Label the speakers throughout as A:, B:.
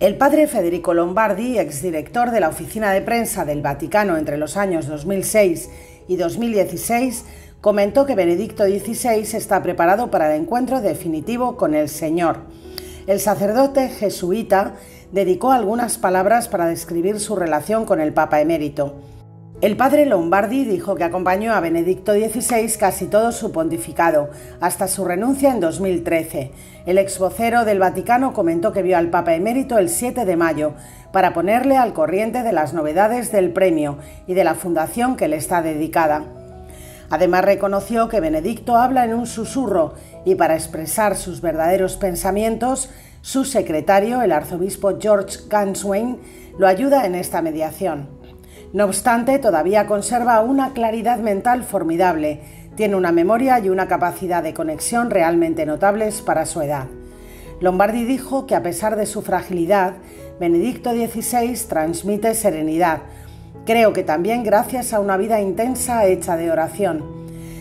A: El padre Federico Lombardi, exdirector de la Oficina de Prensa del Vaticano entre los años 2006 y 2016, comentó que Benedicto XVI está preparado para el encuentro definitivo con el Señor. El sacerdote jesuita dedicó algunas palabras para describir su relación con el Papa emérito. El padre Lombardi dijo que acompañó a Benedicto XVI casi todo su pontificado, hasta su renuncia en 2013. El ex vocero del Vaticano comentó que vio al Papa emérito el 7 de mayo para ponerle al corriente de las novedades del premio y de la fundación que le está dedicada. Además reconoció que Benedicto habla en un susurro y para expresar sus verdaderos pensamientos, su secretario, el arzobispo George Ganswain, lo ayuda en esta mediación. No obstante, todavía conserva una claridad mental formidable, tiene una memoria y una capacidad de conexión realmente notables para su edad. Lombardi dijo que a pesar de su fragilidad, Benedicto XVI transmite serenidad, creo que también gracias a una vida intensa hecha de oración.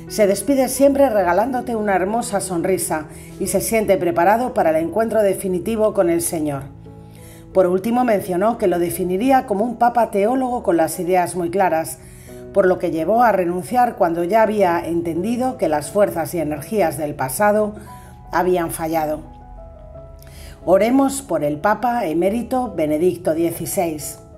A: Se despide siempre regalándote una hermosa sonrisa y se siente preparado para el encuentro definitivo con el Señor. Por último, mencionó que lo definiría como un papa teólogo con las ideas muy claras, por lo que llevó a renunciar cuando ya había entendido que las fuerzas y energías del pasado habían fallado. Oremos por el Papa emérito Benedicto XVI.